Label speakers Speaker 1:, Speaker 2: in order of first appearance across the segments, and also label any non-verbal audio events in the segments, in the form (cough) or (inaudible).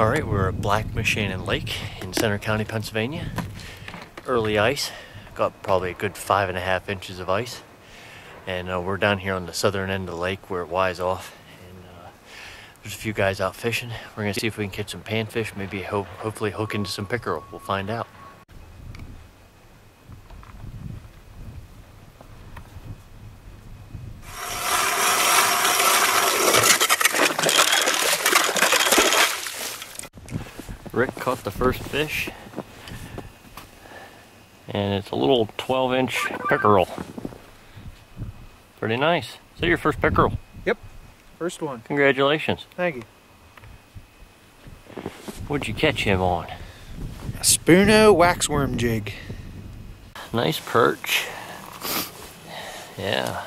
Speaker 1: All right, we're at Black Moshannon Lake in Centre County, Pennsylvania. Early ice, got probably a good five and a half inches of ice. And uh, we're down here on the southern end of the lake where it wise off. And uh, there's a few guys out fishing. We're gonna see if we can catch some panfish, maybe ho hopefully hook into some pickerel. We'll find out. Caught the first fish. And it's a little 12 inch pickerel. Pretty nice. Is that your first pickerel?
Speaker 2: Yep, first one.
Speaker 1: Congratulations.
Speaker 2: Thank you.
Speaker 1: What'd you catch him on?
Speaker 2: A Spoono waxworm jig.
Speaker 1: Nice perch. Yeah.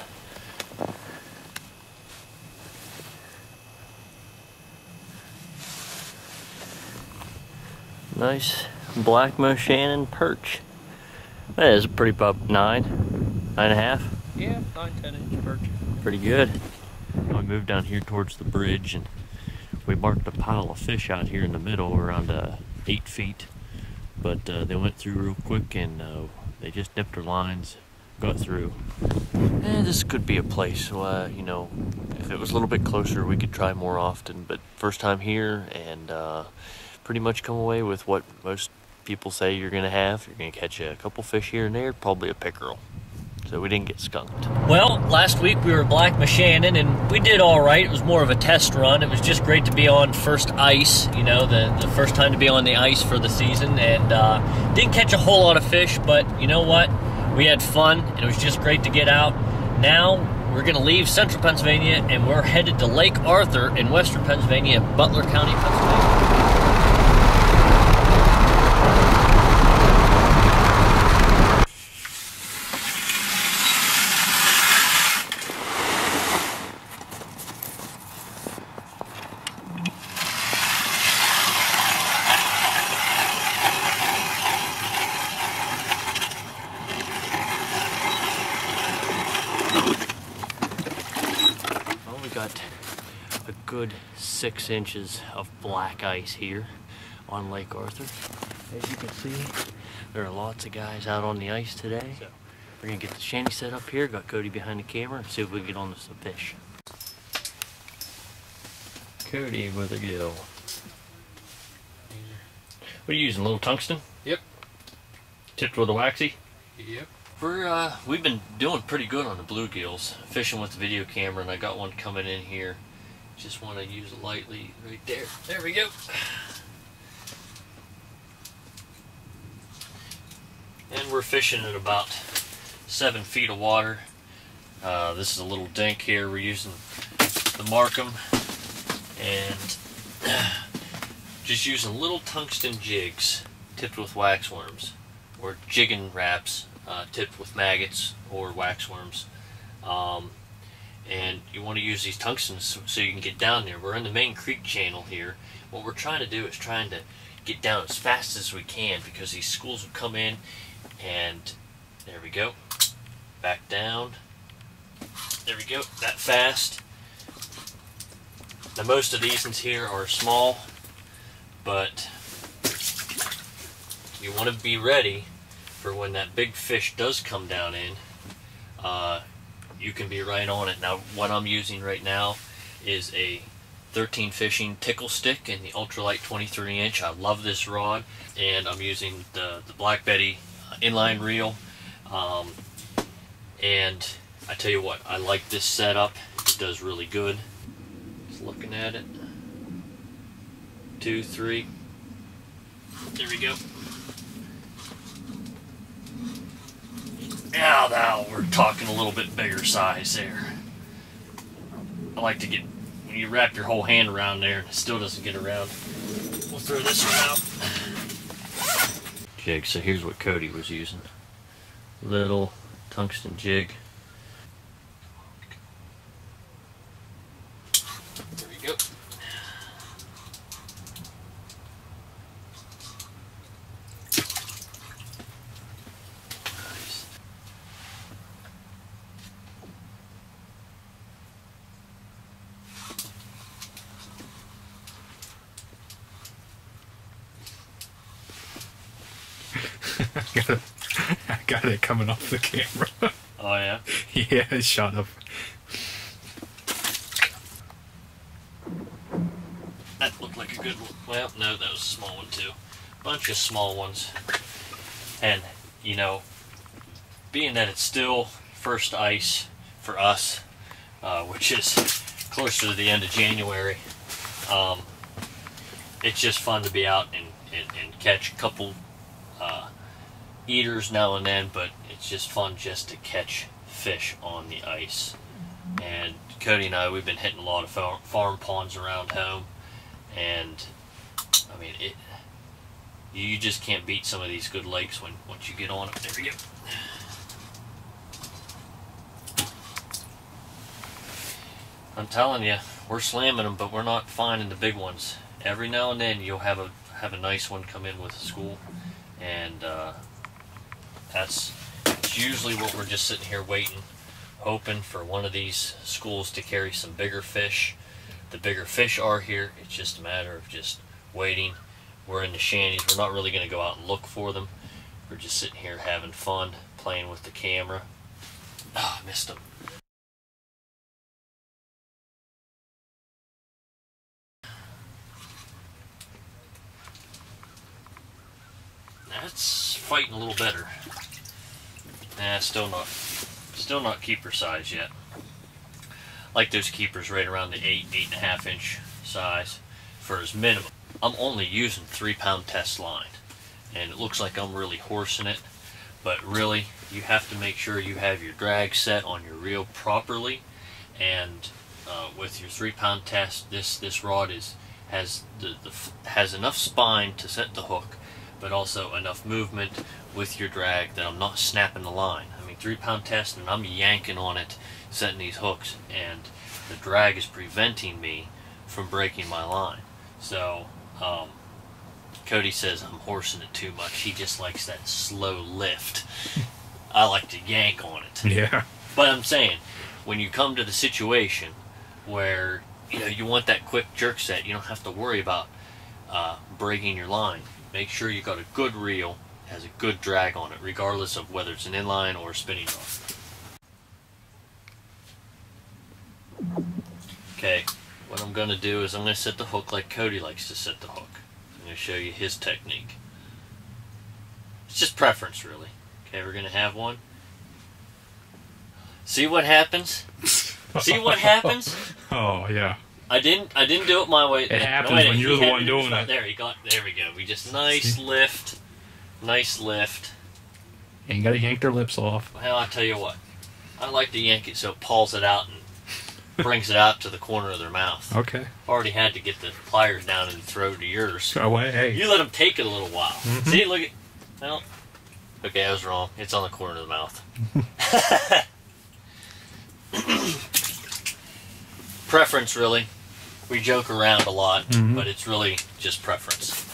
Speaker 1: Nice black Moshannon perch. That is a pretty about nine, nine and a half.
Speaker 2: Yeah, nine, ten inch perch.
Speaker 1: Pretty good. We moved down here towards the bridge and we marked a pile of fish out here in the middle around uh, eight feet. But uh, they went through real quick and uh, they just dipped their lines, got through. Eh, this could be a place, uh, you know, if it was a little bit closer, we could try more often. But first time here and uh, pretty much come away with what most people say you're going to have. You're going to catch a couple fish here and there, probably a pickerel. So we didn't get skunked. Well, last week we were Black Moshannon and we did all right. It was more of a test run. It was just great to be on first ice, you know, the, the first time to be on the ice for the season. And uh, didn't catch a whole lot of fish, but you know what? We had fun. It was just great to get out. Now we're going to leave central Pennsylvania and we're headed to Lake Arthur in western Pennsylvania, Butler County, Pennsylvania. Well, we got a good six inches of black ice here on Lake Arthur. As you can see, there are lots of guys out on the ice today. So we're gonna get the shanty set up here. Got Cody behind the camera and see if we can get on to some fish. Cody with a gill. What are you using? Little tungsten?
Speaker 3: Yep.
Speaker 1: Tipped with a waxy?
Speaker 3: Yep.
Speaker 1: We're uh, we've been doing pretty good on the bluegills, fishing with the video camera, and I got one coming in here. Just want to use it lightly right there. There we go. And we're fishing at about seven feet of water. Uh, this is a little dink here. We're using the Marcum and (clears throat) just using little tungsten jigs tipped with waxworms or jigging raps uh, tipped with maggots or waxworms. Um, and you want to use these tungstens so, you can get down there. We're in the main creek channel here. What we're trying to do is trying to get down as fast as we can because these schools will come in and there we go. Back down. There we go. That fast. Now most of these ones here are small, but you want to be ready for when that big fish does come down in, uh, you can be right on it. Now, what I'm using right now is a 13 fishing tickle stick in the ultralight 23 inch. I love this rod, and I'm using the, the Black Betty inline reel. Um, and I tell you what, I like this setup. It does really good. Just looking at it. Two, three. There we go. Now, now we're talking a little bit bigger size there. I like to get, when you wrap your whole hand around there and it still doesn't get around, we'll throw this one out. Jig, so here's what Cody was using. Little tungsten jig. There we go. Nice.
Speaker 3: Got it. I got it coming off the camera.
Speaker 1: Oh yeah. (laughs)
Speaker 3: yeah, it shot up.
Speaker 1: That looked like a good one. Well, no, that was a small one too. Bunch of small ones. And, you know, being that it's still first ice for us, uh, which is closer to the end of January, um, it's just fun to be out and, and, and catch a couple uh, eaters now and then, but it's just fun just to catch fish on the ice. And Cody and I, we've been hitting a lot of farm, ponds around home and I mean it. You just can't beat some of these good lakes when once you get on them. There we go. I'm telling you, we're slamming them, but we're not finding the big ones. Every now and then you'll have a have a nice one come in with a school, and uh, that's usually what we're just sitting here waiting, hoping for one of these schools to carry some bigger fish the bigger fish are here. It's just a matter of just waiting. We're in the shanties. We're not really going to go out and look for them. We're just sitting here having fun, playing with the camera. Oh, I missed them. That's fighting a little better. Nah, still not, still not keeper size yet like those keepers right around the eight, eight and a half inch size for his minimum. I'm only using three pound test line and it looks like I'm really horsing it, but really you have to make sure you have your drag set on your reel properly and uh, with your three pound test, this, this rod is has the, the has enough spine to set the hook, but also enough movement with your drag that I'm not snapping the line. I mean, three pound test and I'm yanking on it setting these hooks and the drag is preventing me from breaking my line. So um, Cody says I'm horsing it too much. He just likes that slow lift. (laughs) I like to yank on it.
Speaker 3: Yeah.
Speaker 1: But I'm saying, when you come to the situation where you know you want that quick jerk set, you don't have to worry about uh, breaking your line. Make sure you got a good reel, has a good drag on it, regardless of whether it's an inline or a spinning rod. Okay, what I'm going to do is I'm going to set the hook like Cody likes to set the hook. I'm going to show you his technique. It's just preference, really. Okay, we're going to have one. See what happens? See what happens? (laughs)
Speaker 3: Oh yeah.
Speaker 1: I didn't. I didn't do it my way.
Speaker 3: It happens when you're the one doing it.
Speaker 1: There you go. There we go. We just nice
Speaker 3: See?
Speaker 1: lift, nice lift.
Speaker 3: Ain't gotta yank their lips off.
Speaker 1: Well, I tell you what. I like to yank it so it pulls it out and brings it out to the corner of their mouth.
Speaker 3: Okay.
Speaker 1: Already had to get the pliers down and throw to yours.
Speaker 3: Oh, wait, hey.
Speaker 1: You let them take it a little while.
Speaker 3: Mhm.
Speaker 1: See, look at. Well, okay, I was wrong. It's on the corner of the mouth. (laughs) preference, really. We joke around a lot,
Speaker 3: Mhm.
Speaker 1: but it's really just preference.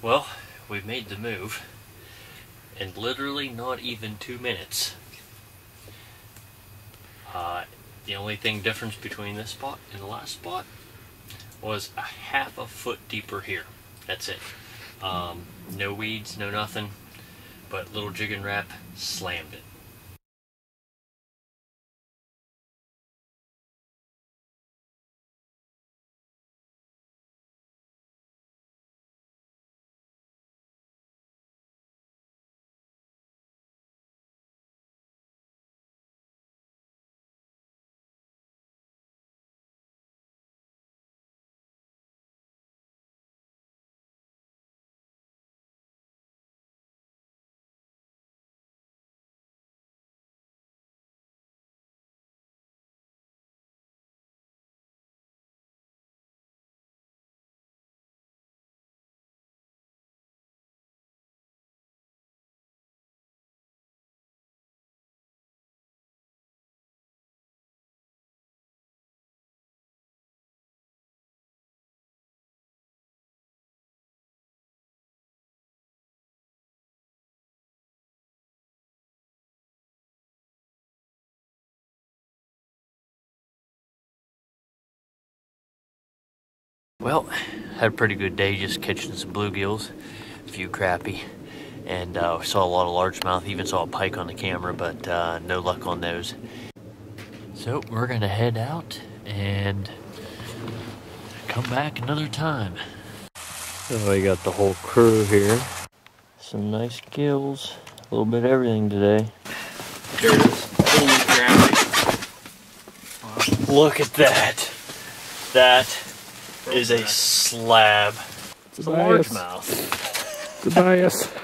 Speaker 1: Well, we've made the move in literally not even two minutes. Uh, The only thing difference between this spot and the last spot was a half a foot deeper here. That's it. Um, no weeds, no nothing, but little jig and rap slammed it. Well, had a pretty good day just catching some bluegills, a few crappie, and uh, saw a lot of largemouth, even saw a pike on the camera, but uh, no luck on those. So we're gonna head out and come back another time. So we got the whole crew here. Some nice gills, a little bit of everything today. There it is. Holy crappie. Look at that. That is a slab. It's a largemouth.
Speaker 2: Tobias. (laughs)